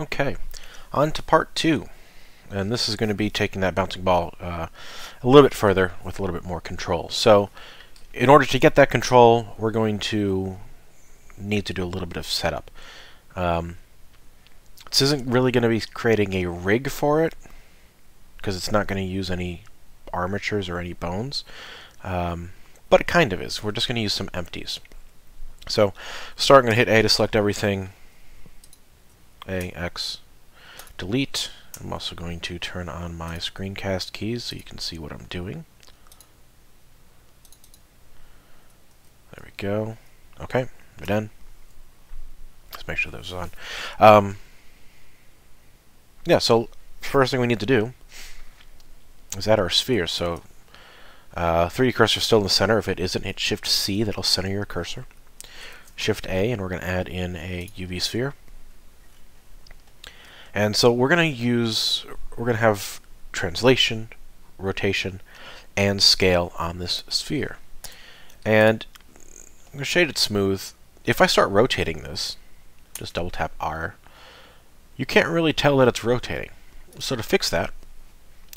Okay, on to part two. And this is going to be taking that bouncing ball uh, a little bit further with a little bit more control. So in order to get that control, we're going to need to do a little bit of setup. Um, this isn't really going to be creating a rig for it, because it's not going to use any armatures or any bones. Um, but it kind of is. We're just going to use some empties. So start, going to hit A to select everything. A, X, delete. I'm also going to turn on my screencast keys so you can see what I'm doing. There we go. Okay, we're done. Let's make sure those is on. Um, yeah, so first thing we need to do is add our sphere. So uh, 3D cursor is still in the center. If it isn't, hit Shift C. That'll center your cursor. Shift A, and we're going to add in a UV sphere. And so we're going to use, we're going to have translation, rotation, and scale on this sphere. And I'm going to shade it smooth. If I start rotating this, just double tap R, you can't really tell that it's rotating. So to fix that,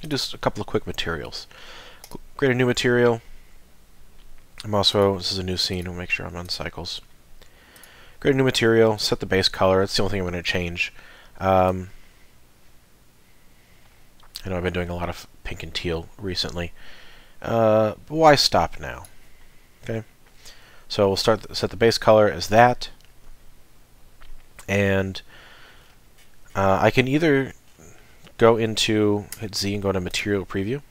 just a couple of quick materials. Create a new material. I'm also, this is a new scene, we'll make sure I'm on cycles. Create a new material, set the base color, that's the only thing I'm going to change. Um, I know I've been doing a lot of pink and teal recently. Uh, but why stop now? Okay, so we'll start set the base color as that, and uh, I can either go into hit Z and go to Material Preview,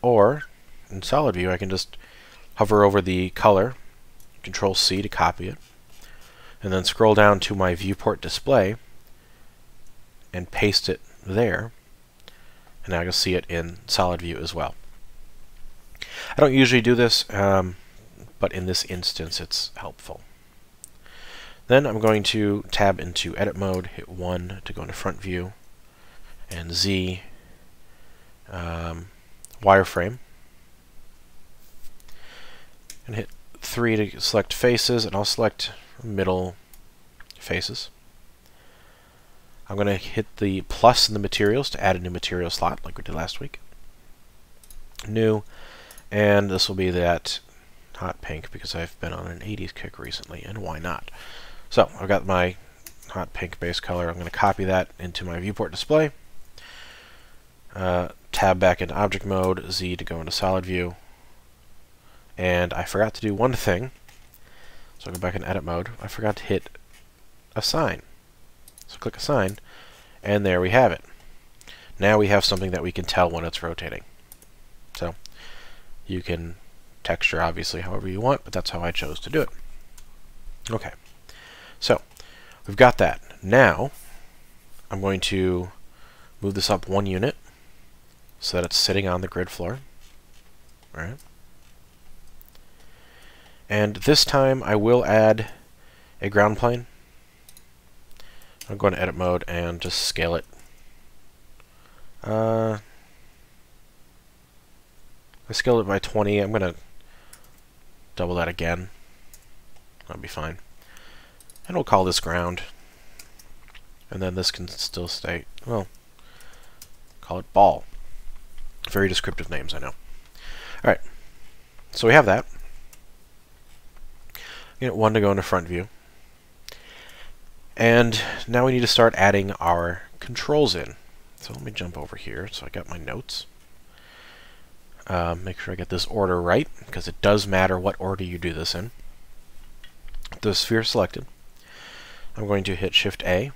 or in Solid View I can just hover over the color, Control C to copy it, and then scroll down to my viewport display and paste it there. And now can see it in solid view as well. I don't usually do this, um, but in this instance it's helpful. Then I'm going to tab into edit mode, hit 1 to go into front view, and Z um, wireframe, and hit 3 to select faces, and I'll select middle faces. I'm going to hit the plus in the materials to add a new material slot like we did last week. New, and this will be that hot pink because I've been on an 80s kick recently, and why not? So I've got my hot pink base color. I'm going to copy that into my viewport display. Uh, tab back into object mode, Z to go into solid view. And I forgot to do one thing. So I'll go back in edit mode. I forgot to hit assign. So click assign, and there we have it. Now we have something that we can tell when it's rotating. So you can texture obviously however you want, but that's how I chose to do it. Okay, so we've got that. Now I'm going to move this up one unit so that it's sitting on the grid floor. All right. And this time I will add a ground plane. I'll go into edit mode and just scale it. Uh, I scaled it by 20. I'm going to double that again. That'll be fine. And we'll call this ground. And then this can still stay, well, call it ball. Very descriptive names, I know. Alright, so we have that. Get one to go into front view. And now we need to start adding our controls in. So let me jump over here. So I got my notes. Uh, make sure I get this order right, because it does matter what order you do this in. The sphere selected. I'm going to hit Shift A.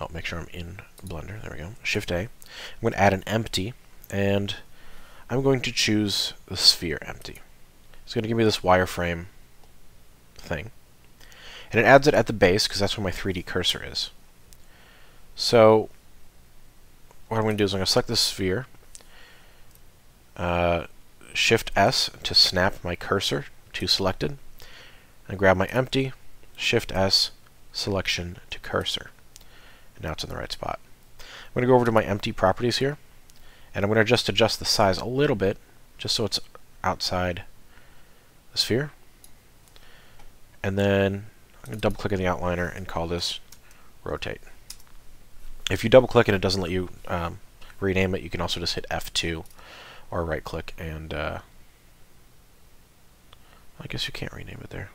Oh, make sure I'm in Blender. There we go. Shift A. I'm going to add an empty, and I'm going to choose the sphere empty. It's going to give me this wireframe thing. And it adds it at the base, because that's where my 3D cursor is. So, what I'm going to do is I'm going to select the sphere, uh, Shift S to snap my cursor to selected, and grab my empty, Shift S, selection to cursor. And now it's in the right spot. I'm going to go over to my empty properties here, and I'm going to just adjust the size a little bit, just so it's outside the sphere. And then I'm going to double click on the outliner and call this rotate. If you double click and it doesn't let you um, rename it, you can also just hit F2 or right click and uh, I guess you can't rename it there.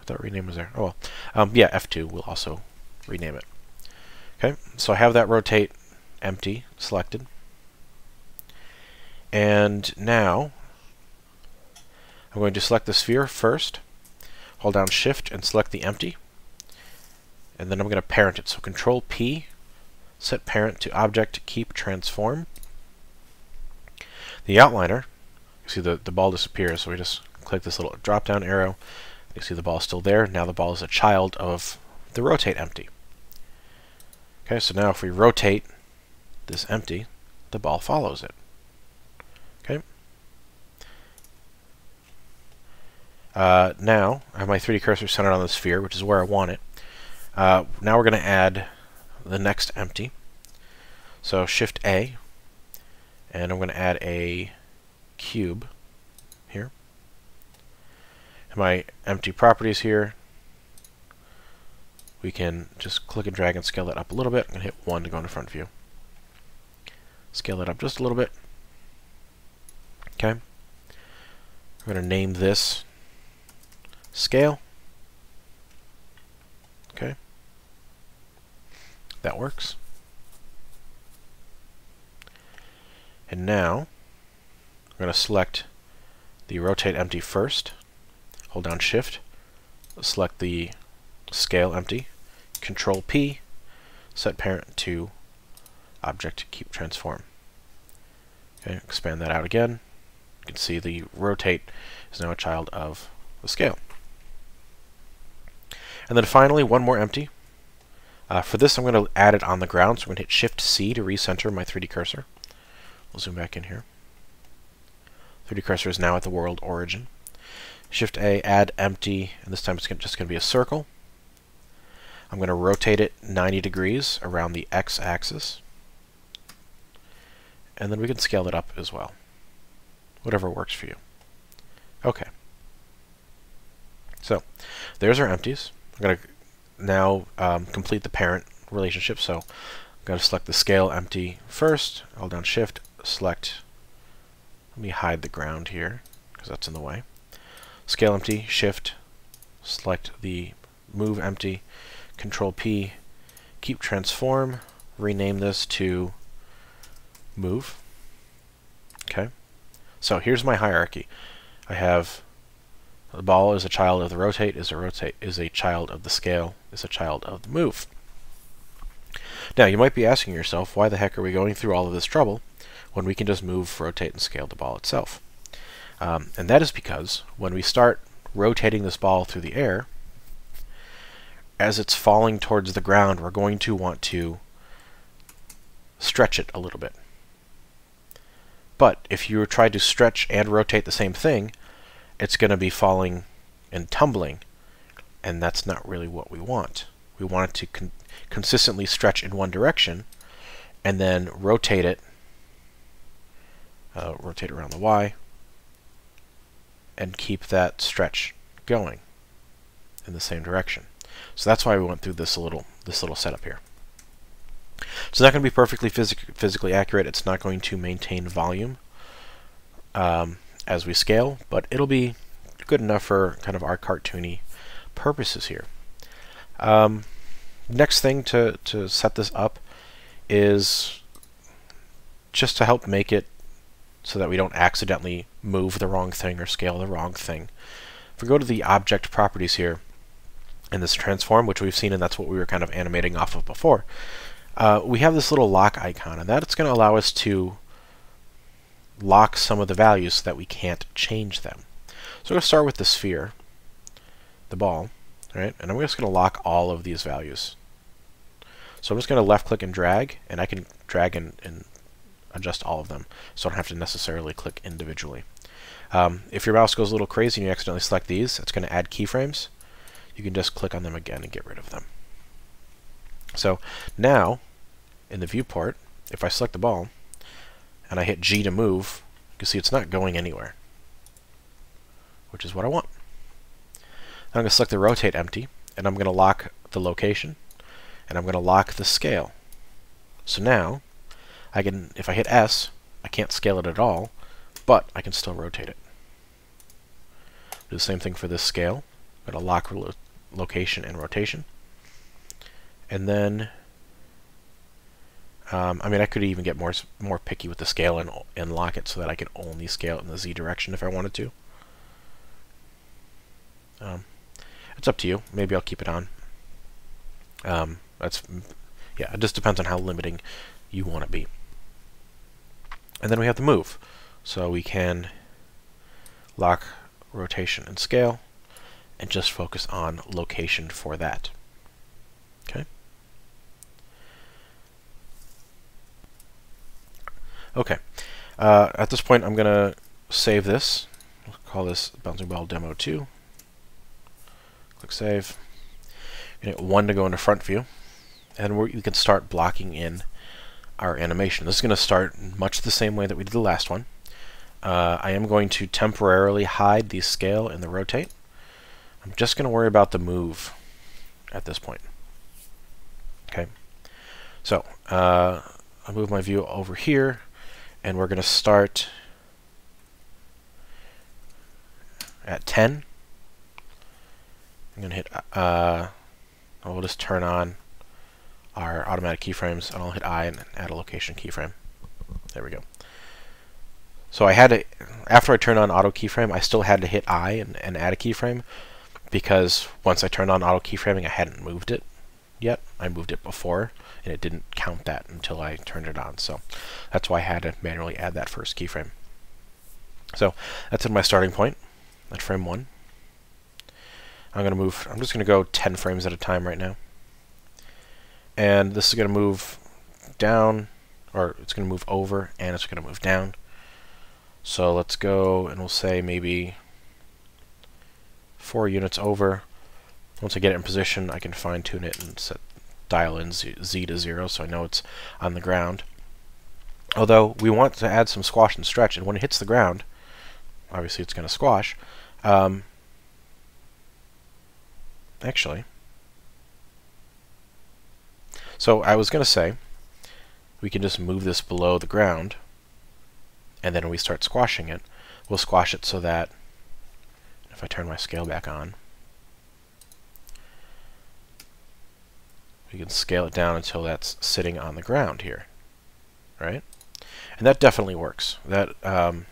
I thought rename was there. Oh well. Um, yeah, F2 will also rename it. Okay, so I have that rotate empty selected. And now I'm going to select the sphere first, hold down shift and select the empty, and then I'm going to parent it. So control P, set parent to object keep transform. The outliner, you see the, the ball disappears, so we just click this little drop down arrow, you see the ball is still there. Now the ball is a child of the rotate empty. Okay, so now if we rotate this empty, the ball follows it. Okay. Uh, now, I have my 3D cursor centered on the sphere, which is where I want it. Uh, now we're going to add the next empty. So Shift A, and I'm going to add a cube here. And my empty properties here, we can just click and drag and scale it up a little bit. I'm going to hit 1 to go into front view. Scale it up just a little bit. Okay. I'm going to name this scale. Okay. That works. And now, I'm going to select the rotate empty first. Hold down shift. Select the scale empty. Control P. Set parent to object keep transform. Okay, expand that out again. You can see the rotate is now a child of the scale. And then finally, one more empty. Uh, for this, I'm going to add it on the ground, so I'm going to hit Shift-C to recenter my 3D cursor. We'll zoom back in here. 3D cursor is now at the world origin. Shift-A, add empty, and this time it's just going to be a circle. I'm going to rotate it 90 degrees around the x-axis and then we can scale it up as well. Whatever works for you. Okay. So, there's our empties. I'm going to now um, complete the parent relationship. So, I'm going to select the scale empty first. Hold down shift, select, let me hide the ground here, because that's in the way. Scale empty, shift, select the move empty, control P, keep transform, rename this to move. Okay. So here's my hierarchy. I have the ball is a child of the rotate, is a rotate, is a child of the scale, is a child of the move. Now you might be asking yourself, why the heck are we going through all of this trouble when we can just move, rotate, and scale the ball itself? Um, and that is because when we start rotating this ball through the air, as it's falling towards the ground, we're going to want to stretch it a little bit. But if you try to stretch and rotate the same thing, it's going to be falling and tumbling, and that's not really what we want. We want it to con consistently stretch in one direction, and then rotate it, uh, rotate around the Y, and keep that stretch going in the same direction. So that's why we went through this little this little setup here. It's not going to be perfectly phys physically accurate. It's not going to maintain volume um, as we scale, but it'll be good enough for kind of our cartoony purposes here. Um, next thing to, to set this up is just to help make it so that we don't accidentally move the wrong thing or scale the wrong thing. If we go to the object properties here in this transform, which we've seen and that's what we were kind of animating off of before, uh, we have this little lock icon, and that's going to allow us to lock some of the values so that we can't change them. So I'm going to start with the sphere, the ball, right? and I'm just going to lock all of these values. So I'm just going to left click and drag, and I can drag and, and adjust all of them, so I don't have to necessarily click individually. Um, if your mouse goes a little crazy and you accidentally select these, it's going to add keyframes. You can just click on them again and get rid of them. So now, in the viewport, if I select the ball, and I hit G to move, you can see it's not going anywhere, which is what I want. I'm going to select the rotate empty, and I'm going to lock the location, and I'm going to lock the scale. So now, I can, if I hit S, I can't scale it at all, but I can still rotate it. Do the same thing for this scale. I'm going to lock lo location and rotation. And then, um, I mean, I could even get more more picky with the scale and, and lock it so that I can only scale it in the Z direction if I wanted to. Um, it's up to you. Maybe I'll keep it on. Um, that's yeah. It just depends on how limiting you want to be. And then we have the move. So we can lock rotation and scale and just focus on location for that. Okay. Okay. Uh, at this point, I'm going to save this. We'll call this Bouncing Ball Demo 2. Click Save. Get one to go into front view. And we can start blocking in our animation. This is going to start much the same way that we did the last one. Uh, I am going to temporarily hide the scale and the rotate. I'm just going to worry about the move at this point. Okay. So, uh, I'll move my view over here, and we're going to start at 10. I'm going to hit, uh, we'll just turn on our automatic keyframes, and I'll hit I and add a location keyframe. There we go. So I had to, after I turned on auto keyframe, I still had to hit I and, and add a keyframe because once I turned on auto keyframing, I hadn't moved it yet. I moved it before, and it didn't count that until I turned it on. So that's why I had to manually add that first keyframe. So that's in my starting point at frame one. I'm going to move, I'm just going to go 10 frames at a time right now and this is going to move down or it's going to move over and it's going to move down so let's go and we'll say maybe four units over once I get it in position I can fine tune it and set dial in Z, Z to zero so I know it's on the ground. Although we want to add some squash and stretch and when it hits the ground obviously it's going to squash um, actually so I was going to say, we can just move this below the ground, and then when we start squashing it, we'll squash it so that, if I turn my scale back on, we can scale it down until that's sitting on the ground here, right? And that definitely works. That um,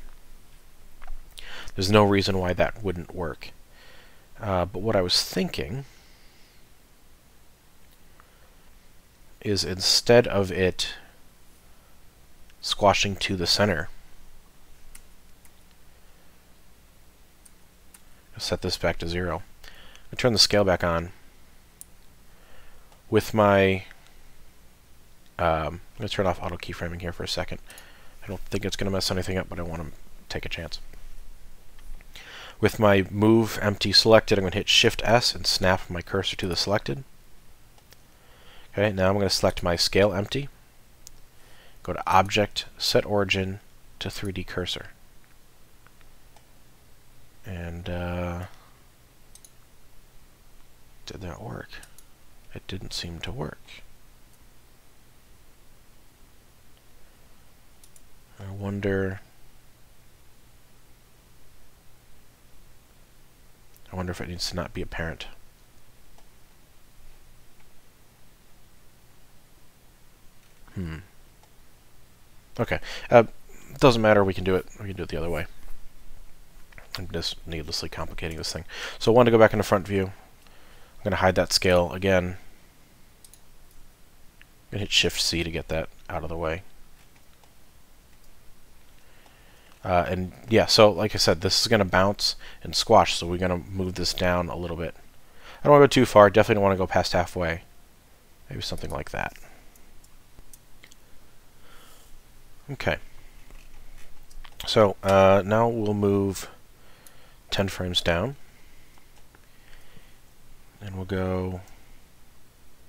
There's no reason why that wouldn't work. Uh, but what I was thinking is instead of it squashing to the center, set this back to zero. I turn the scale back on. With my, um, I'm going to turn off auto keyframing here for a second. I don't think it's going to mess anything up, but I want to take a chance. With my move empty selected, I'm going to hit Shift S and snap my cursor to the selected. Okay, now I'm going to select my scale empty. Go to Object, Set Origin to 3D Cursor. And, uh, did that work? It didn't seem to work. I wonder... I wonder if it needs to not be apparent. Hmm. Okay. Uh, doesn't matter. We can do it. We can do it the other way. I'm just needlessly complicating this thing. So I want to go back into front view. I'm going to hide that scale again. I'm going to hit Shift C to get that out of the way. Uh, and yeah, so like I said, this is going to bounce and squash, so we're going to move this down a little bit. I don't want to go too far. Definitely don't want to go past halfway. Maybe something like that. Okay. So uh, now we'll move 10 frames down. And we'll go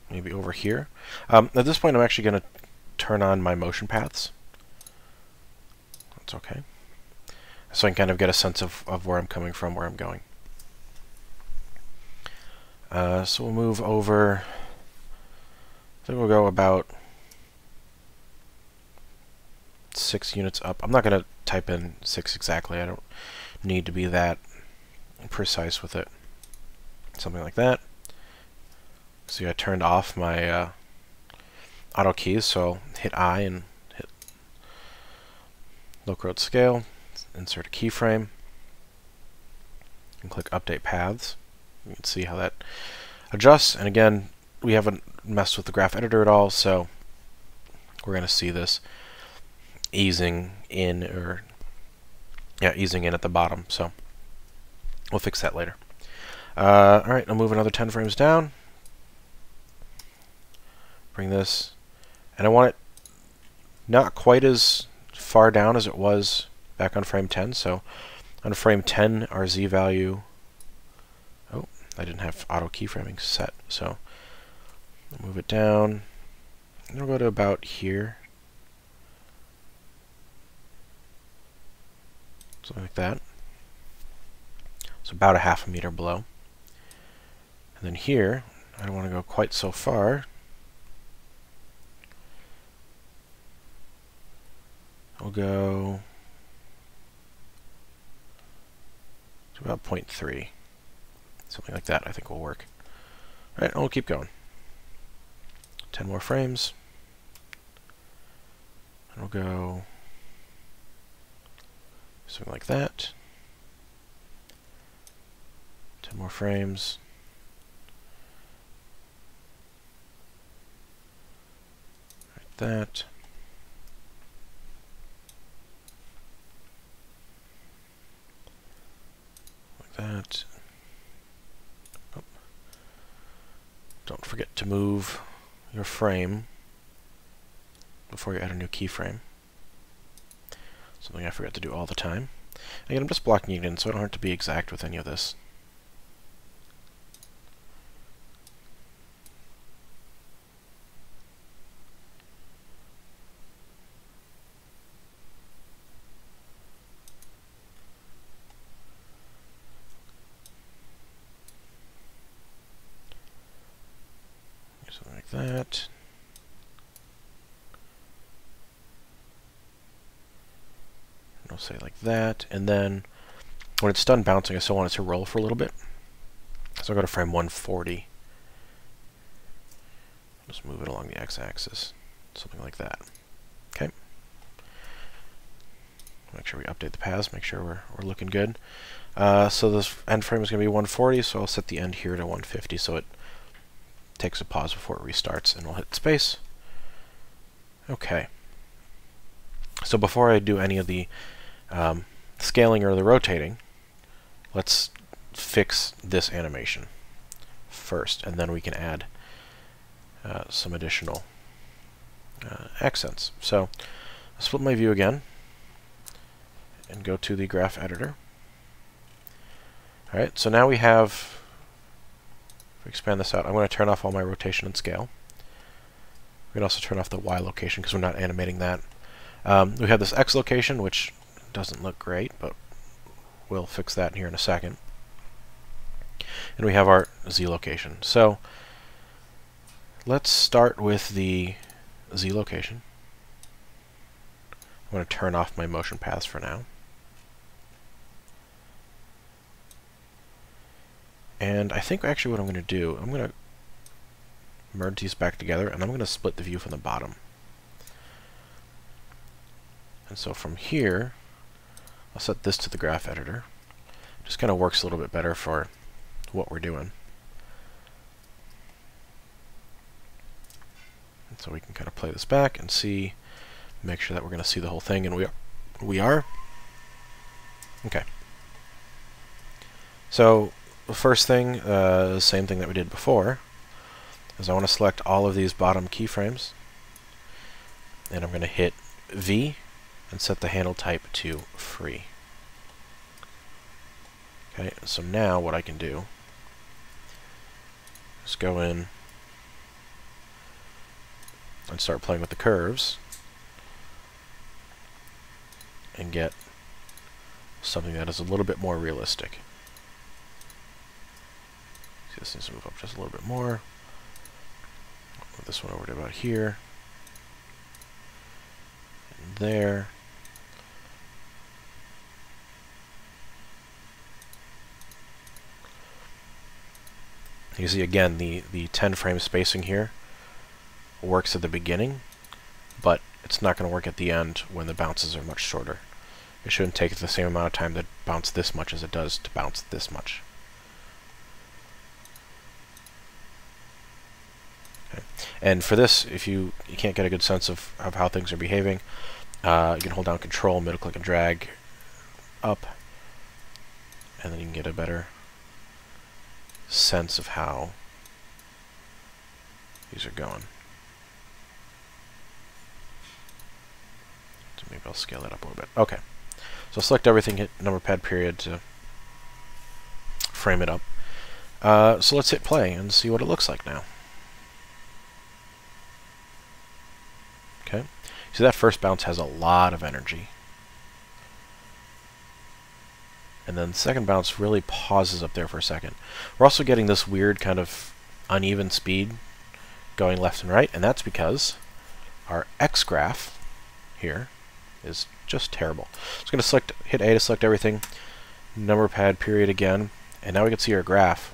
maybe over here. Um, at this point, I'm actually going to turn on my motion paths. That's okay. So I can kind of get a sense of, of where I'm coming from, where I'm going. Uh, so we'll move over. I think we'll go about six units up. I'm not going to type in six exactly. I don't need to be that precise with it. Something like that. See, I turned off my uh, auto keys, so hit I and hit LocRotScale, insert a keyframe, and click Update Paths. You can see how that adjusts, and again, we haven't messed with the graph editor at all, so we're going to see this easing in, or yeah, easing in at the bottom, so we'll fix that later. Uh, Alright, I'll move another 10 frames down. Bring this, and I want it not quite as far down as it was back on frame 10, so on frame 10, our Z value, oh, I didn't have auto keyframing set, so move it down, and I'll go to about here. Something like that. So about a half a meter below. And then here, I don't want to go quite so far. I'll go to about 0.3. Something like that I think will work. Alright, we'll keep going. 10 more frames. And we'll go something like that. 10 more frames. Like that. That. Oh. Don't forget to move your frame before you add a new keyframe. Something I forget to do all the time. Again, I'm just blocking it in so I don't have to be exact with any of this. Something like that. And I'll say like that, and then when it's done bouncing, I still want it to roll for a little bit. So I'll go to frame 140. Just move it along the x-axis, something like that. Okay. Make sure we update the paths, make sure we're, we're looking good. Uh, so this end frame is going to be 140, so I'll set the end here to 150 so it takes a pause before it restarts, and we'll hit space. Okay. So before I do any of the um, scaling or the rotating, let's fix this animation first, and then we can add uh, some additional uh, accents. So I'll split my view again and go to the graph editor. Alright, so now we have expand this out, I'm going to turn off all my rotation and scale. We can also turn off the Y location because we're not animating that. Um, we have this X location, which doesn't look great, but we'll fix that here in a second. And we have our Z location. So let's start with the Z location. I'm going to turn off my motion paths for now. And I think actually what I'm going to do, I'm going to merge these back together, and I'm going to split the view from the bottom. And so from here, I'll set this to the graph editor. Just kind of works a little bit better for what we're doing. And so we can kind of play this back and see, make sure that we're going to see the whole thing, and we are. We are. Okay. So the first thing, uh, same thing that we did before, is I want to select all of these bottom keyframes, and I'm going to hit V and set the handle type to free. Okay, so now what I can do is go in and start playing with the curves and get something that is a little bit more realistic. See, this needs to move up just a little bit more. Move this one over to about here. And there. You see again the, the 10 frame spacing here works at the beginning, but it's not going to work at the end when the bounces are much shorter. It shouldn't take the same amount of time to bounce this much as it does to bounce this much. And for this, if you, you can't get a good sense of, of how things are behaving, uh, you can hold down Control, middle click and drag up, and then you can get a better sense of how these are going. So maybe I'll scale that up a little bit. Okay. So select everything, hit number pad period to frame it up. Uh, so let's hit play and see what it looks like now. Okay. See that first bounce has a lot of energy. And then the second bounce really pauses up there for a second. We're also getting this weird kind of uneven speed going left and right, and that's because our X graph here is just terrible. So I'm going to select, hit A to select everything, number pad period again, and now we can see our graph.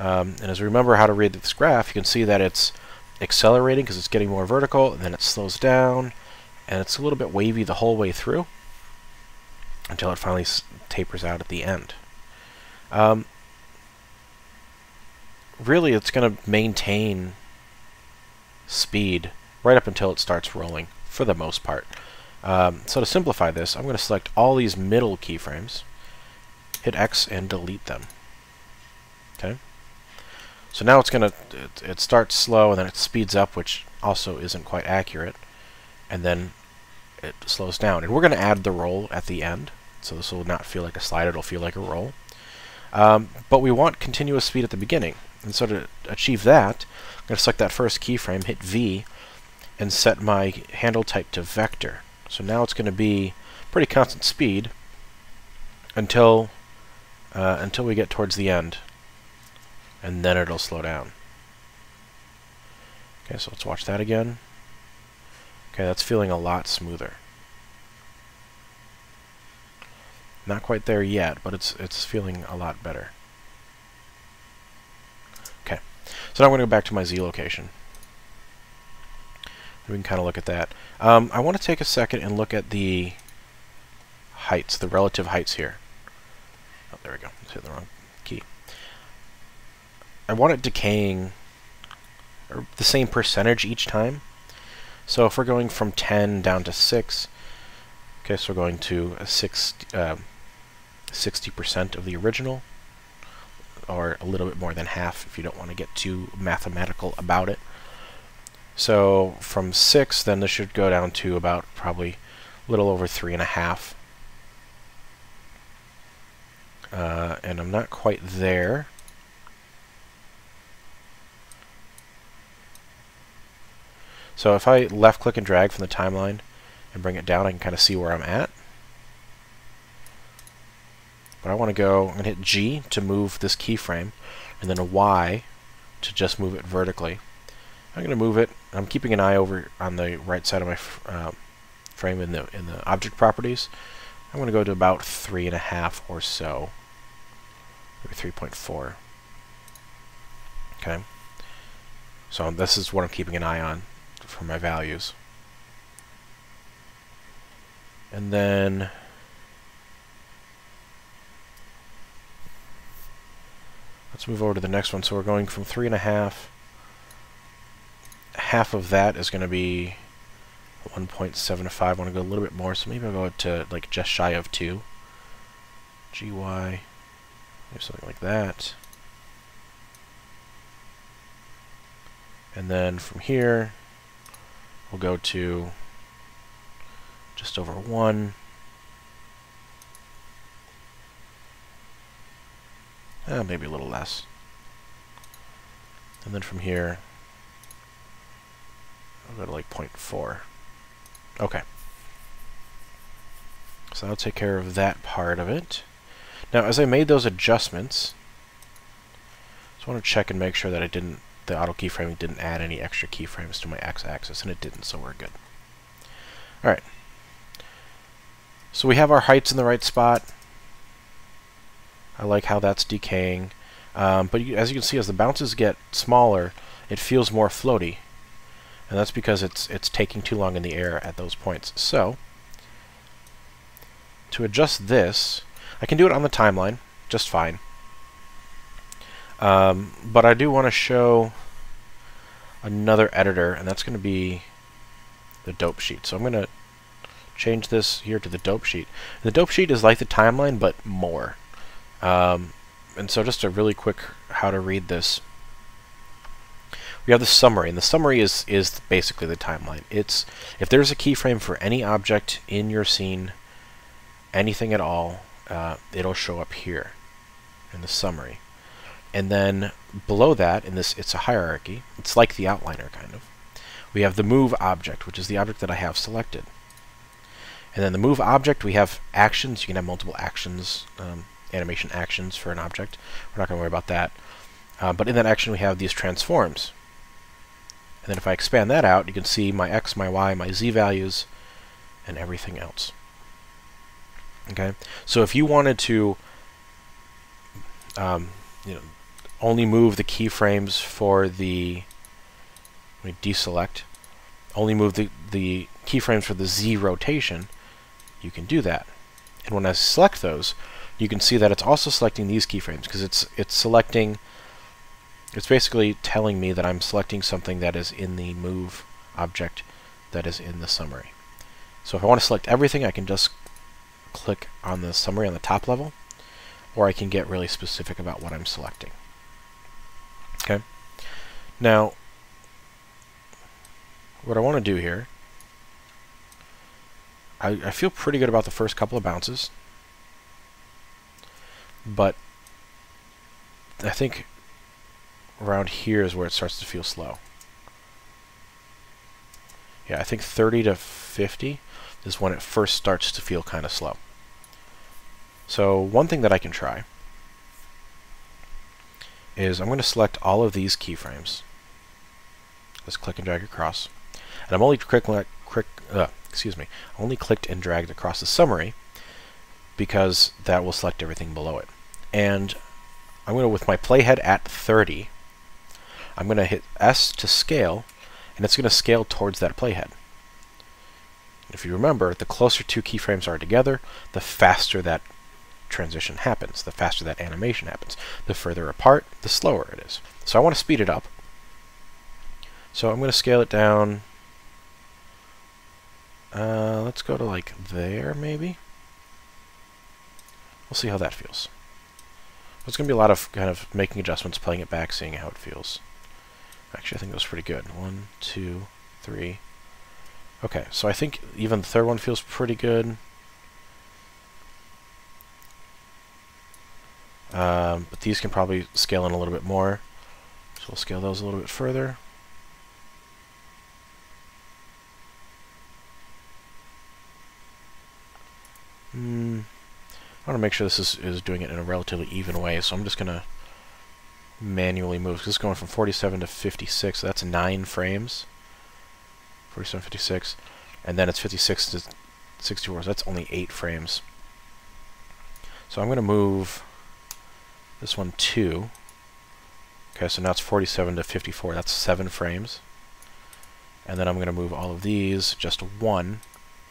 Um, and as we remember how to read this graph, you can see that it's accelerating because it's getting more vertical, and then it slows down, and it's a little bit wavy the whole way through until it finally tapers out at the end. Um, really, it's going to maintain speed right up until it starts rolling, for the most part. Um, so to simplify this, I'm going to select all these middle keyframes, hit X, and delete them. Okay. So now it's going to, it, it starts slow, and then it speeds up, which also isn't quite accurate, and then it slows down. And we're going to add the roll at the end, so this will not feel like a slide, it'll feel like a roll. Um, but we want continuous speed at the beginning. And so to achieve that, I'm going to select that first keyframe, hit V, and set my handle type to vector. So now it's going to be pretty constant speed until uh, until we get towards the end, and then it'll slow down. Okay, so let's watch that again. Okay, that's feeling a lot smoother. Not quite there yet, but it's it's feeling a lot better. Okay, so now I'm going to go back to my Z location. We can kind of look at that. Um, I want to take a second and look at the heights, the relative heights here. Oh, there we go. Let's hit the wrong key. I want it decaying or the same percentage each time. So if we're going from 10 down to 6, okay, so we're going to a 6, uh, 60% of the original, or a little bit more than half if you don't want to get too mathematical about it. So from 6, then this should go down to about probably a little over 3.5. Uh, and I'm not quite there. So if I left click and drag from the timeline and bring it down, I can kind of see where I'm at. But I want to go, to hit G to move this keyframe, and then a Y to just move it vertically. I'm going to move it. I'm keeping an eye over on the right side of my uh, frame in the in the object properties. I'm going to go to about three and a half or so, maybe 3.4. Okay. So this is what I'm keeping an eye on for my values. And then Let's move over to the next one. So we're going from three and a half. Half of that is going to be 1.75. I want to go a little bit more, so maybe I'll go to like just shy of 2. GY, maybe something like that. And then from here, we'll go to just over 1. Eh, maybe a little less. And then from here, I'll go to like 0.4. Okay. So that'll take care of that part of it. Now, as I made those adjustments, I want to check and make sure that I didn't, the auto keyframing didn't add any extra keyframes to my x-axis, and it didn't, so we're good. Alright. So we have our heights in the right spot. I like how that's decaying. Um, but you, as you can see, as the bounces get smaller, it feels more floaty. And that's because it's it's taking too long in the air at those points. So, to adjust this, I can do it on the timeline just fine. Um, but I do want to show another editor, and that's going to be the dope sheet. So I'm going to change this here to the dope sheet. The dope sheet is like the timeline, but more. Um, and so just a really quick how to read this. We have the summary, and the summary is, is basically the timeline. It's if there's a keyframe for any object in your scene, anything at all, uh, it'll show up here in the summary. And then below that, in this, it's a hierarchy. It's like the outliner, kind of. We have the move object, which is the object that I have selected. And then the move object, we have actions. You can have multiple actions, um, animation actions for an object. We're not going to worry about that. Uh, but in that action, we have these transforms. And then if I expand that out, you can see my x, my y, my z values, and everything else. Okay, so if you wanted to, um, you know, only move the keyframes for the, let me deselect, only move the, the keyframes for the Z rotation, you can do that. And when I select those, you can see that it's also selecting these keyframes because it's it's selecting it's basically telling me that I'm selecting something that is in the move object that is in the summary. So if I want to select everything, I can just click on the summary on the top level, or I can get really specific about what I'm selecting. Okay. Now, what I want to do here, I, I feel pretty good about the first couple of bounces, but I think around here is where it starts to feel slow. Yeah, I think 30 to 50 is when it first starts to feel kind of slow. So one thing that I can try is I'm going to select all of these keyframes. Let's click and drag across. And I'm only uh, excuse me, only clicked and dragged across the summary because that will select everything below it. And I'm going to, with my playhead at 30, I'm going to hit S to scale, and it's going to scale towards that playhead. If you remember, the closer two keyframes are together, the faster that transition happens, the faster that animation happens. The further apart, the slower it is. So I want to speed it up. So I'm going to scale it down. Uh, let's go to like there, maybe. We'll see how that feels. There's going to be a lot of kind of making adjustments, playing it back, seeing how it feels. Actually, I think that was pretty good. One, two, three. Okay, so I think even the third one feels pretty good. Um, but these can probably scale in a little bit more. So we'll scale those a little bit further. Mm, I want to make sure this is, is doing it in a relatively even way, so I'm just going to manually move. This is going from 47 to 56, so that's 9 frames. 47, 56. And then it's 56 to 64, so that's only 8 frames. So I'm going to move this one 2. Okay, so now it's 47 to 54. That's 7 frames. And then I'm going to move all of these just 1.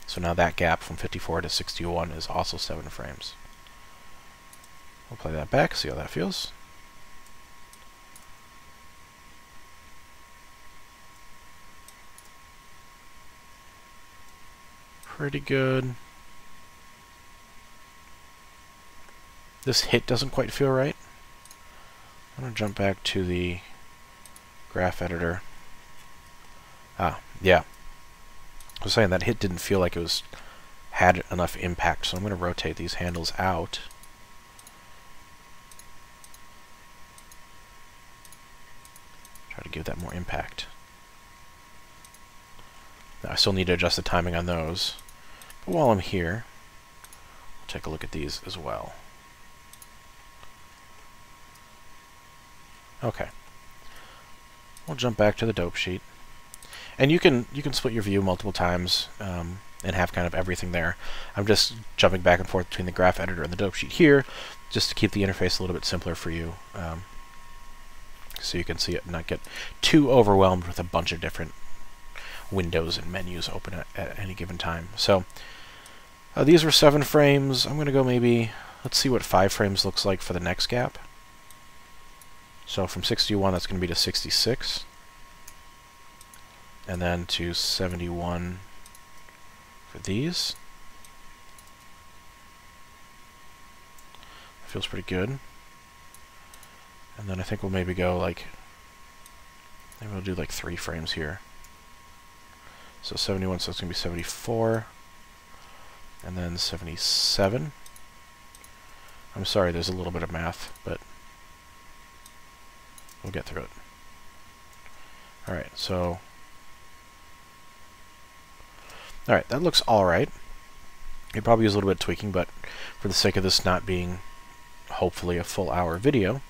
So now that gap from 54 to 61 is also 7 frames. We'll play that back, see how that feels. Pretty good. This hit doesn't quite feel right. I'm going to jump back to the graph editor. Ah, yeah. I was saying that hit didn't feel like it was had enough impact, so I'm going to rotate these handles out. Try to give that more impact. Now, I still need to adjust the timing on those. But while I'm here, I'll take a look at these as well. Okay. We'll jump back to the dope sheet. And you can you can split your view multiple times um, and have kind of everything there. I'm just jumping back and forth between the graph editor and the dope sheet here, just to keep the interface a little bit simpler for you, um, so you can see it and not get too overwhelmed with a bunch of different windows and menus open at, at any given time. So uh, these were seven frames. I'm going to go maybe, let's see what five frames looks like for the next gap. So from 61, that's going to be to 66 and then to 71 for these. Feels pretty good. And then I think we'll maybe go like, maybe we'll do like three frames here. So 71, so it's going to be 74. And then 77. I'm sorry, there's a little bit of math, but we'll get through it. Alright, so Alright, that looks alright. It probably use a little bit tweaking, but for the sake of this not being, hopefully, a full hour video,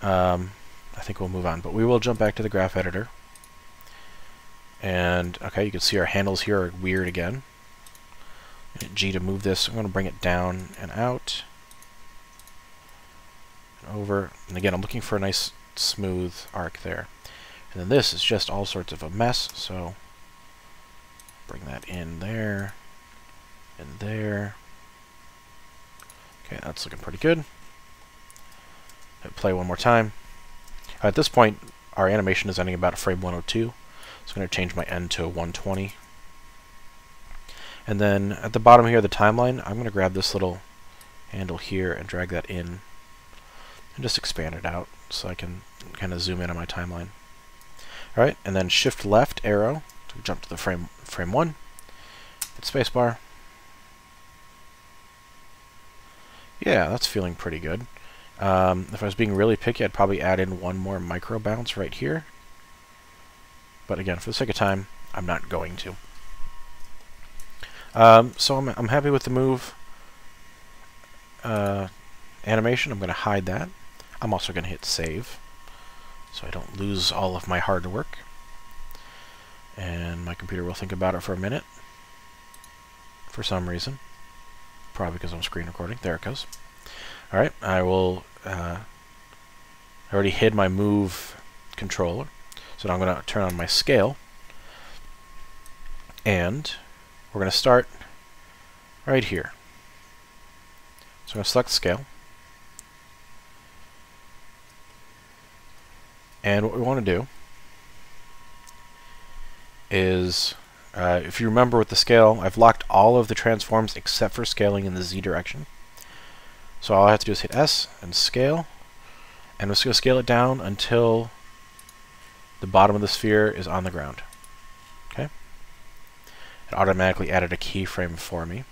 um, I think we'll move on. But we will jump back to the graph editor. And, okay, you can see our handles here are weird again. G to move this. I'm going to bring it down and out. And over. And again, I'm looking for a nice smooth arc there. And then this is just all sorts of a mess, so Bring that in there, and there. Okay, that's looking pretty good. Hit play one more time. At this point, our animation is ending about frame 102. So I'm going to change my end to 120. And then at the bottom here, the timeline, I'm going to grab this little handle here and drag that in and just expand it out so I can kind of zoom in on my timeline. Alright, and then shift left arrow to jump to the frame frame 1, hit spacebar. Yeah, that's feeling pretty good. Um, if I was being really picky, I'd probably add in one more micro bounce right here. But again, for the sake of time, I'm not going to. Um, so I'm, I'm happy with the move uh, animation. I'm going to hide that. I'm also going to hit save so I don't lose all of my hard work. And my computer will think about it for a minute. For some reason. Probably because I'm screen recording. There it goes. Alright I will uh, I already hid my move controller. So now I'm going to turn on my scale. And we're going to start right here. So I'm going to select scale and what we want to do is, uh, if you remember with the scale, I've locked all of the transforms except for scaling in the z direction. So all I have to do is hit S and scale, and I'm just going to scale it down until the bottom of the sphere is on the ground. Okay? It automatically added a keyframe for me.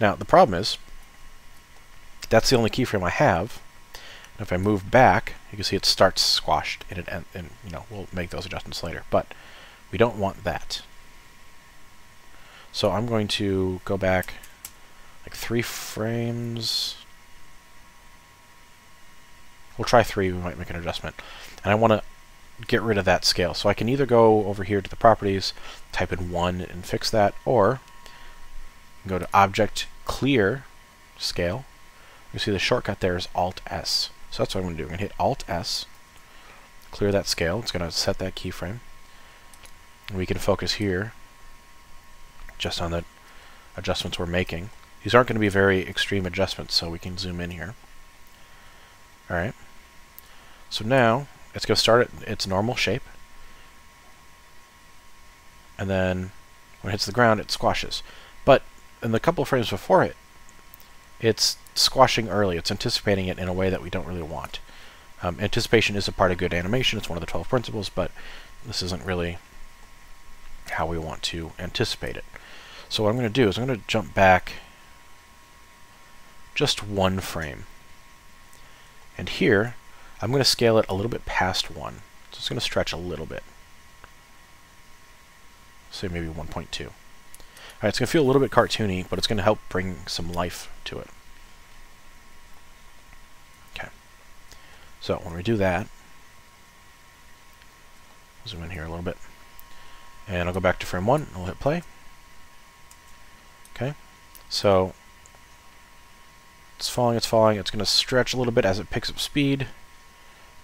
Now, the problem is, that's the only keyframe I have. If I move back, you can see it starts squashed, and, it, and you know we'll make those adjustments later. But we don't want that. So I'm going to go back like three frames. We'll try three, we might make an adjustment. And I want to get rid of that scale. So I can either go over here to the properties, type in 1 and fix that, or go to Object, Clear, Scale. You see the shortcut there is Alt-S. So that's what I'm going to do. I'm going to hit Alt-S, clear that scale. It's going to set that keyframe And we can focus here just on the adjustments we're making. These aren't going to be very extreme adjustments, so we can zoom in here. Alright. So now, it's going to start at its normal shape. And then, when it hits the ground, it squashes. But, in the couple frames before it, it's squashing early. It's anticipating it in a way that we don't really want. Um, anticipation is a part of good animation. It's one of the 12 principles, but this isn't really how we want to anticipate it. So what I'm going to do is I'm going to jump back just one frame. And here, I'm going to scale it a little bit past 1. So it's going to stretch a little bit. Say maybe 1.2. Alright, it's going to feel a little bit cartoony, but it's going to help bring some life to it. Okay. So when we do that, zoom in here a little bit. And I'll go back to frame 1, and we'll hit play. Okay, so it's falling, it's falling, it's going to stretch a little bit as it picks up speed,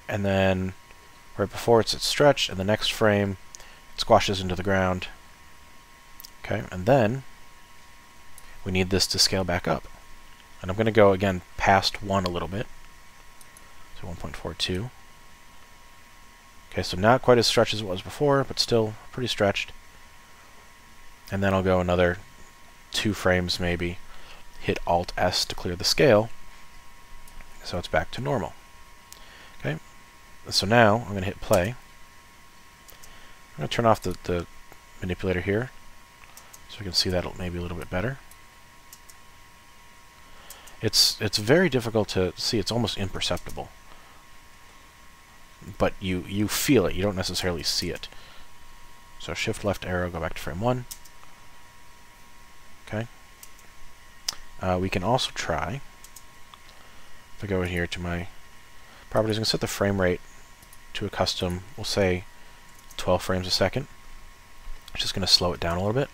and then right before it's, it's stretched, and the next frame it squashes into the ground. Okay, and then we need this to scale back up. And I'm going to go again past 1 a little bit. So 1.42. Okay, so not quite as stretched as it was before, but still pretty stretched. And then I'll go another two frames maybe, hit Alt S to clear the scale, so it's back to normal. Okay, so now I'm going to hit play. I'm going to turn off the, the manipulator here, so we can see that maybe a little bit better. It's it's very difficult to see. It's almost imperceptible, but you you feel it. You don't necessarily see it. So shift left arrow, go back to frame one. Okay. Uh, we can also try, if I go in here to my properties, I'm going to set the frame rate to a custom, we'll say 12 frames a second. I'm just going to slow it down a little bit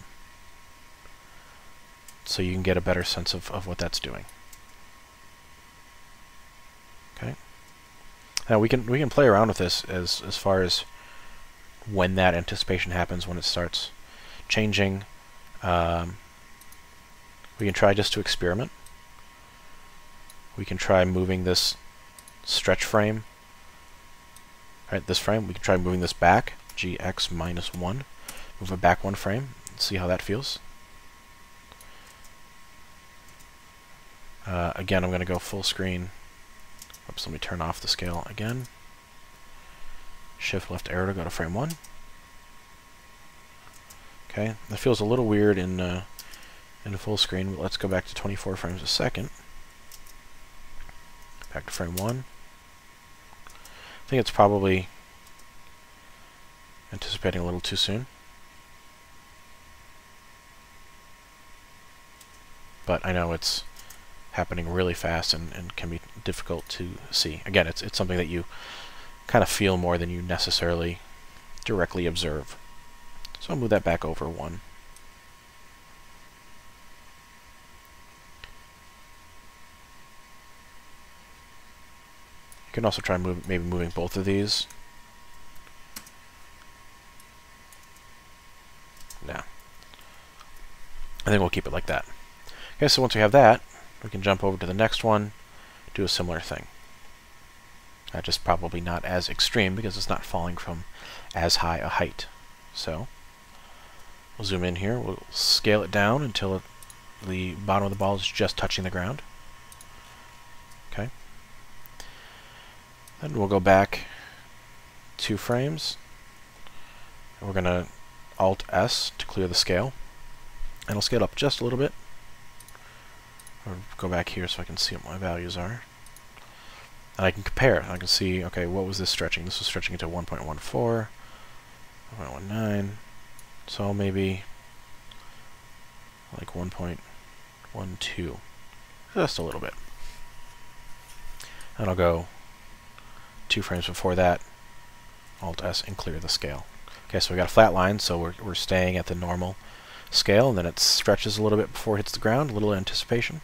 so you can get a better sense of, of what that's doing. Okay. Now we can we can play around with this as as far as when that anticipation happens, when it starts changing. Um, we can try just to experiment. We can try moving this stretch frame, right, this frame, we can try moving this back, gx minus 1, move it back one frame, see how that feels. Uh, again, I'm going to go full screen. Oops, let me turn off the scale again. Shift left arrow to go to frame 1. Okay, that feels a little weird in uh, in full screen. Let's go back to 24 frames a second. Back to frame 1. I think it's probably anticipating a little too soon. But I know it's happening really fast and, and can be difficult to see. Again, it's, it's something that you kind of feel more than you necessarily directly observe. So I'll move that back over one. You can also try move, maybe moving both of these. No. I think we'll keep it like that. Okay, so once we have that, we can jump over to the next one, do a similar thing. Uh, just probably not as extreme because it's not falling from as high a height. So, we'll zoom in here, we'll scale it down until it, the bottom of the ball is just touching the ground. Okay. Then we'll go back two frames. And we're going to Alt S to clear the scale. And I'll scale up just a little bit. Or go back here so I can see what my values are. And I can compare. I can see, okay, what was this stretching? This was stretching into 1.14, 1.19. So maybe like 1.12. Just a little bit. And I'll go two frames before that, Alt S and clear the scale. Okay, so we got a flat line, so we're, we're staying at the normal scale, and then it stretches a little bit before it hits the ground, a little anticipation.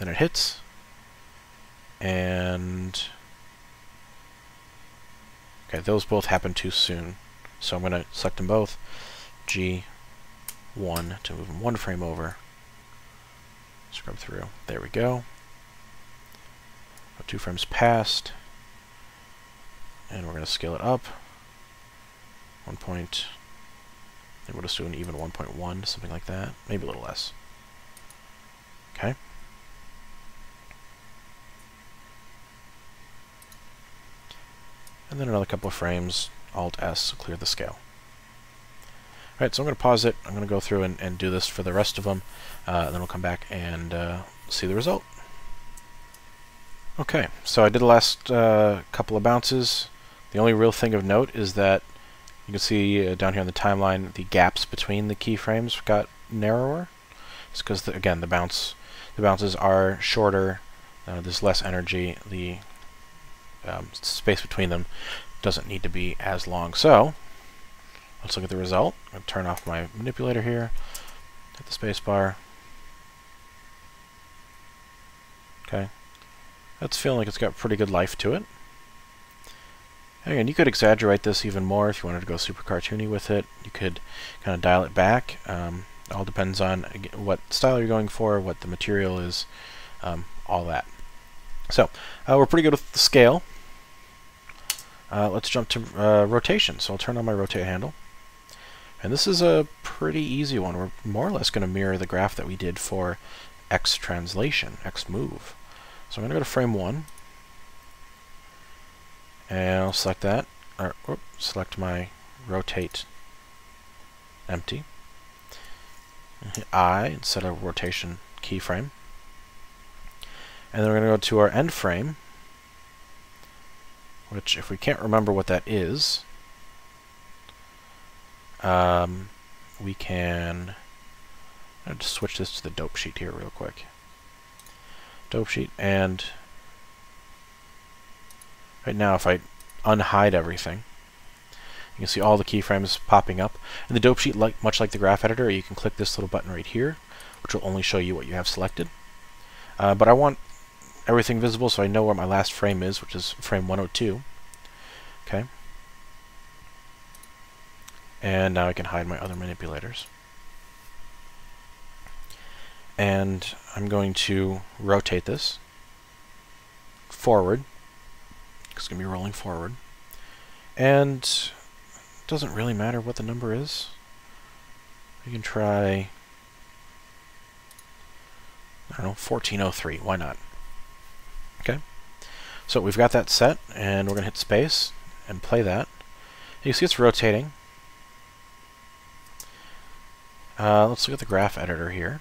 Then it hits, and okay, those both happen too soon, so I'm going to select them both, G1 to move them one frame over, scrub through, there we go two frames past. And we're going to scale it up. One point. We'll just do an even 1.1, something like that. Maybe a little less. Okay. And then another couple of frames, Alt-S, clear the scale. Alright, so I'm going to pause it. I'm going to go through and, and do this for the rest of them. Uh, then we'll come back and uh, see the result. Okay, so I did the last uh, couple of bounces. The only real thing of note is that you can see uh, down here on the timeline the gaps between the keyframes got narrower. It's because again the bounce the bounces are shorter. Uh, there's less energy. The um, space between them doesn't need to be as long. So let's look at the result. I'll turn off my manipulator here, hit the space bar. Okay, that's feeling like it's got pretty good life to it. Again, you could exaggerate this even more if you wanted to go super cartoony with it. You could kind of dial it back. Um, all depends on what style you're going for, what the material is, um, all that. So, uh, we're pretty good with the scale. Uh, let's jump to uh, rotation. So I'll turn on my rotate handle. And this is a pretty easy one. We're more or less going to mirror the graph that we did for X translation, X move. So I'm going to go to frame 1. And I'll select that, or select my rotate empty. hit I set a rotation keyframe. And then we're going to go to our end frame, which if we can't remember what that is, um, we can just switch this to the dope sheet here real quick. Dope sheet and Right now, if I unhide everything, you can see all the keyframes popping up. In the dope sheet, like, much like the graph editor, you can click this little button right here, which will only show you what you have selected. Uh, but I want everything visible so I know where my last frame is, which is frame 102. Okay. And now I can hide my other manipulators. And I'm going to rotate this forward it's going to be rolling forward. And it doesn't really matter what the number is. We can try, I don't know, 1403. Why not? Okay. So we've got that set, and we're going to hit space and play that. You see it's rotating. Uh, let's look at the graph editor here.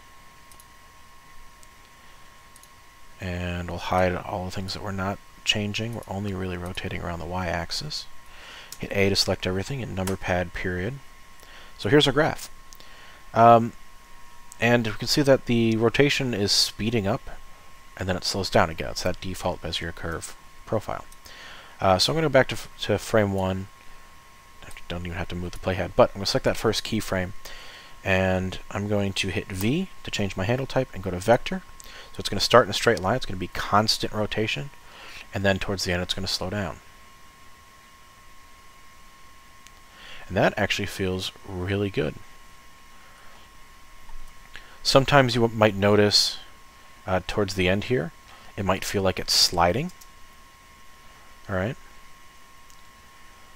And we'll hide all the things that we're not changing. We're only really rotating around the y-axis. Hit A to select everything and number pad period. So here's our graph. Um, and we can see that the rotation is speeding up and then it slows down again. It's that default Bezier curve profile. Uh, so I'm going to go back to, to frame 1. I don't even have to move the playhead, but I'm going to select that first keyframe and I'm going to hit V to change my handle type and go to vector. So it's going to start in a straight line. It's going to be constant rotation and then towards the end it's going to slow down. And that actually feels really good. Sometimes you might notice uh, towards the end here, it might feel like it's sliding. Alright?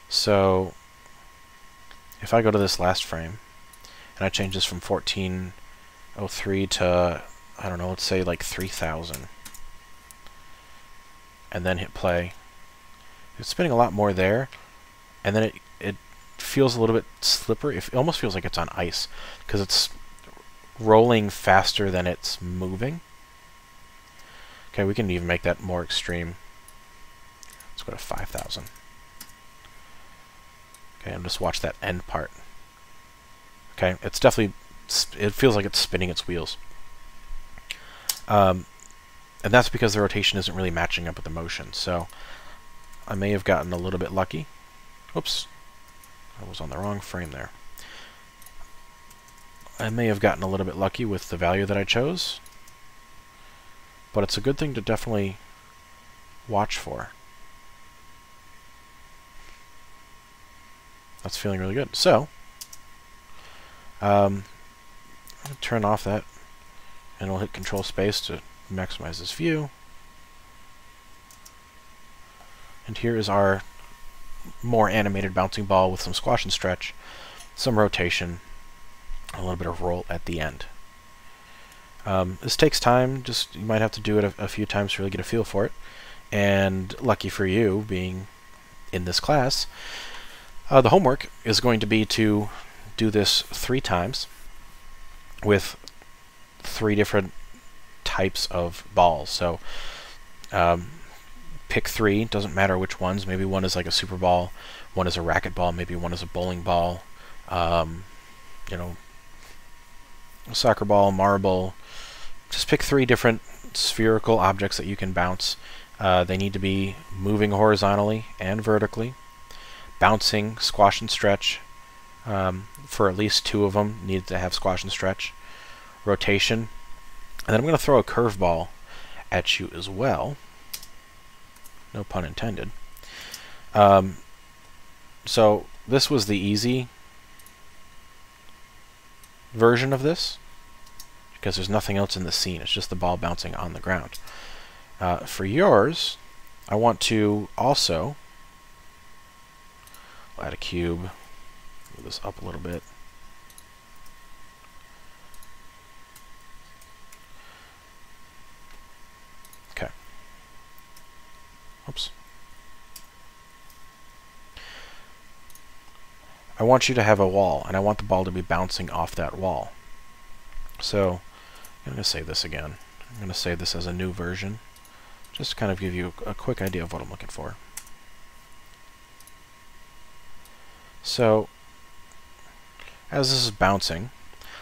So, if I go to this last frame, and I change this from 1403 to, I don't know, let's say like 3000 and then hit play. It's spinning a lot more there, and then it it feels a little bit slippery. It almost feels like it's on ice because it's rolling faster than it's moving. Okay, we can even make that more extreme. Let's go to 5,000. Okay, and just watch that end part. Okay, it's definitely, it feels like it's spinning its wheels. Um, and that's because the rotation isn't really matching up with the motion. So I may have gotten a little bit lucky. Oops. I was on the wrong frame there. I may have gotten a little bit lucky with the value that I chose. But it's a good thing to definitely watch for. That's feeling really good. So, um, turn off that, and we'll hit Control Space to maximize this view. And here is our more animated bouncing ball with some squash and stretch, some rotation, a little bit of roll at the end. Um, this takes time, just you might have to do it a, a, few times to really get a feel for it. And lucky for you, being in this class, uh, the homework is going to be to do this three times with three different types of balls. So um, pick three, doesn't matter which ones. Maybe one is like a super ball, one is a racket ball, maybe one is a bowling ball, um, you know, soccer ball, marble. Just pick three different spherical objects that you can bounce Uh, they need to be moving horizontally and vertically, bouncing, squash and stretch. Um, for at least two of them, need to have squash and stretch. Rotation. And then I'm going to throw a curveball at you as well. No pun intended. Um, so this was the easy version of this because there's nothing else in the scene. It's just the ball bouncing on the ground. Uh, for yours, I want to also add a cube. Move this up a little bit. Okay. Oops. I want you to have a wall, and I want the ball to be bouncing off that wall. So, I'm going to save this again. I'm going to save this as a new version, just to kind of give you a quick idea of what I'm looking for. So, as this is bouncing,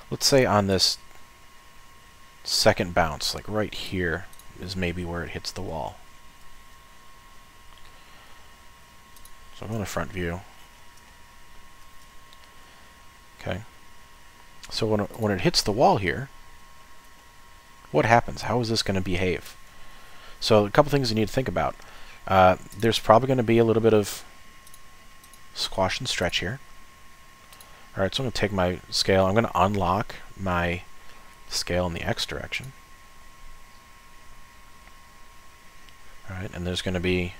let's say on this second bounce, like right here, is maybe where it hits the wall. So I'm going to front view. Okay. So when when it hits the wall here, what happens? How is this going to behave? So a couple things you need to think about. Uh, there's probably going to be a little bit of squash and stretch here. Alright, so I'm going to take my scale. I'm going to unlock my scale in the x direction. Alright, and there's going to be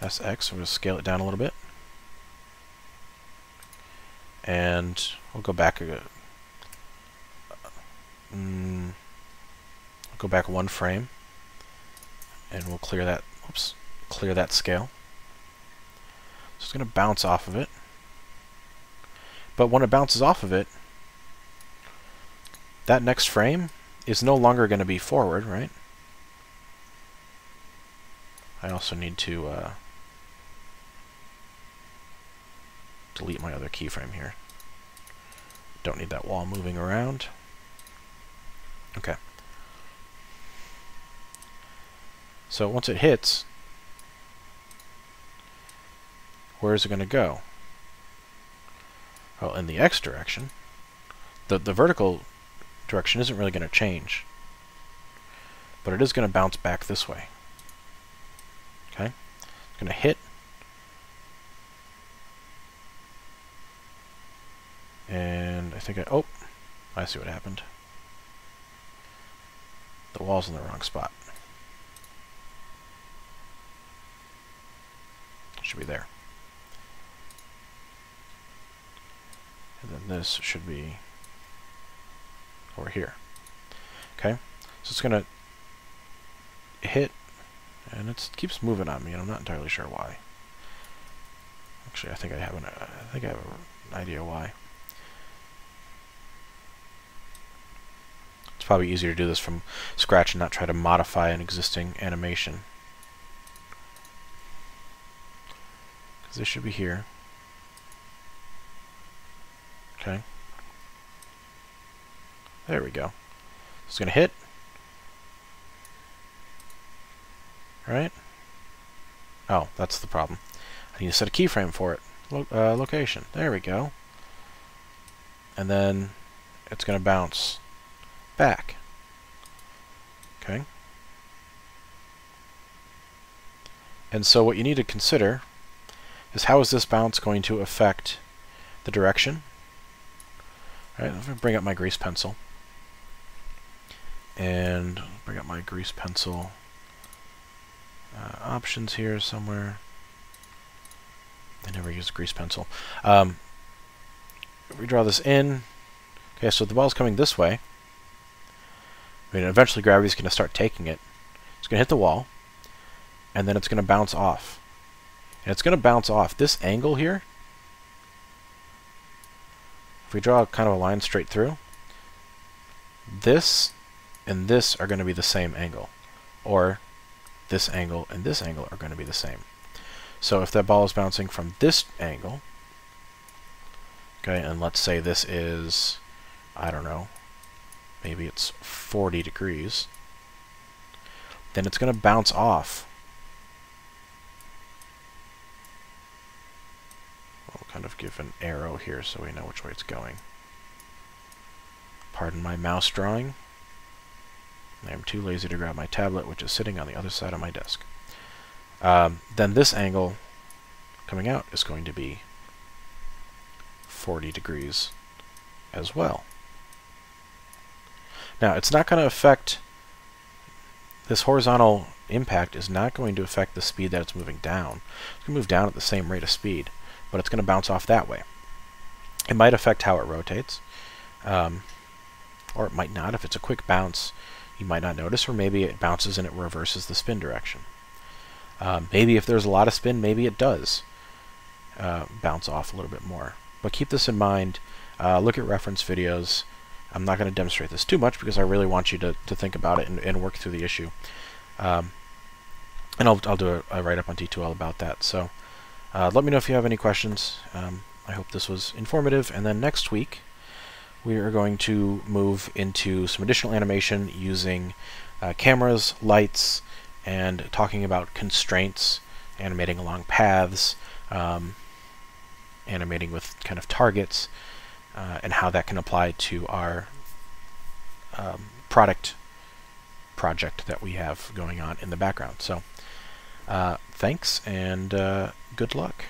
SX. So we'll scale it down a little bit and we'll go back a, mm, go back one frame and we'll clear that oops clear that scale so it's going to bounce off of it but when it bounces off of it that next frame is no longer going to be forward right I also need to uh, delete my other keyframe here. Don't need that wall moving around. Okay. So once it hits, where is it going to go? Well, in the x direction. The, the vertical direction isn't really going to change. But it is going to bounce back this way. Okay? It's going to hit And I think I... Oh! I see what happened. The wall's in the wrong spot. Should be there. And then this should be over here. Okay? So it's going to hit, and it keeps moving on me, and I'm not entirely sure why. Actually, I think I have an, I think I have an idea why. Probably easier to do this from scratch and not try to modify an existing animation. Because this should be here. Okay. There we go. It's going to hit. Right? Oh, that's the problem. I need to set a keyframe for it. Lo uh, location. There we go. And then it's going to bounce back. Okay? And so what you need to consider is how is this bounce going to affect the direction? All right, let me bring up my grease pencil. And bring up my grease pencil uh, options here somewhere. I never use a grease pencil. Um, we draw this in. Okay, so the ball's coming this way. I mean, eventually gravity's going to start taking it. It's going to hit the wall, and then it's going to bounce off. And it's going to bounce off. This angle here, if we draw kind of a line straight through, this and this are going to be the same angle. Or this angle and this angle are going to be the same. So if that ball is bouncing from this angle, okay, and let's say this is, I don't know, maybe it's 40 degrees. then it's going to bounce off. We'll kind of give an arrow here so we know which way it's going. Pardon my mouse drawing. I am too lazy to grab my tablet, which is sitting on the other side of my desk. Um, then this angle coming out is going to be 40 degrees as well. Now, it's not going to affect, this horizontal impact is not going to affect the speed that it's moving down. It's going to move down at the same rate of speed, but it's going to bounce off that way. It might affect how it rotates, um, or it might not. If it's a quick bounce, you might not notice, or maybe it bounces and it reverses the spin direction. Um, maybe if there's a lot of spin, maybe it does uh, bounce off a little bit more. But keep this in mind. Uh, look at reference videos. I'm not going to demonstrate this too much because I really want you to, to think about it and, and work through the issue. Um, and I'll, I'll do a, a write-up on D2L about that. So uh, let me know if you have any questions. Um, I hope this was informative. And then next week, we are going to move into some additional animation using uh, cameras, lights, and talking about constraints, animating along paths, um, animating with kind of targets, uh, and how that can apply to our um, product project that we have going on in the background. So uh, thanks and uh, good luck.